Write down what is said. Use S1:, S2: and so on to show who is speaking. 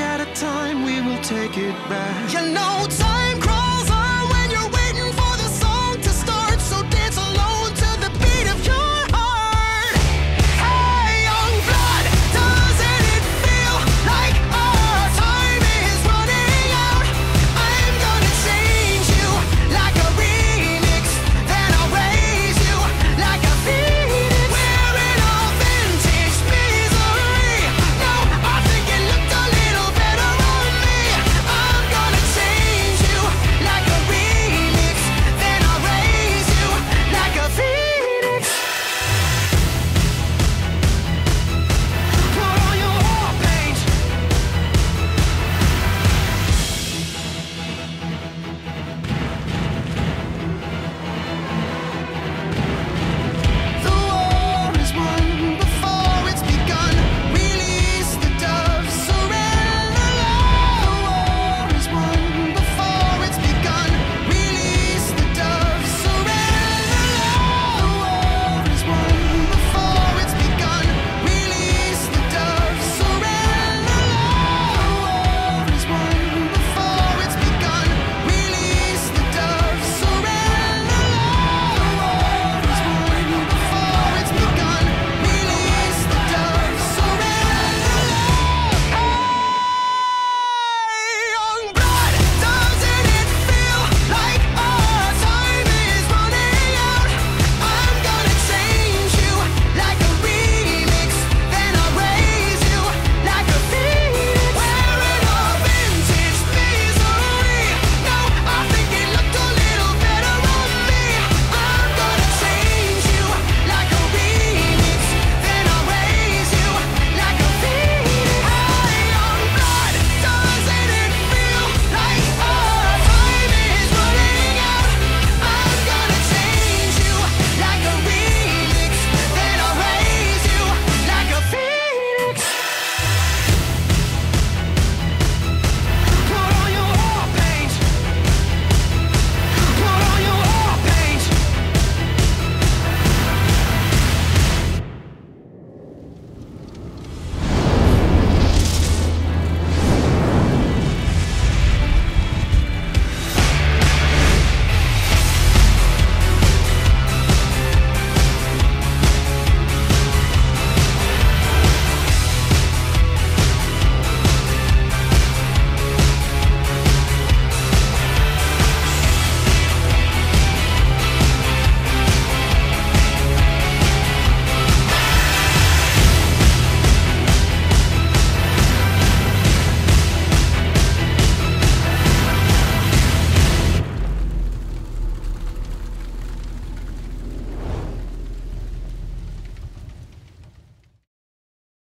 S1: at a time, we will take it back. You know, time.